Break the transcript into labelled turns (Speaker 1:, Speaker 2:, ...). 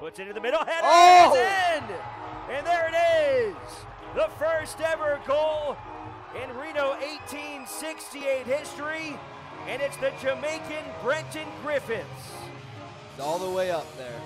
Speaker 1: Puts it in the middle. Header
Speaker 2: Oh!
Speaker 1: in! And there it is! The first ever goal in Reno 1868 history. And it's the Jamaican Brenton Griffiths.
Speaker 2: All the way up there.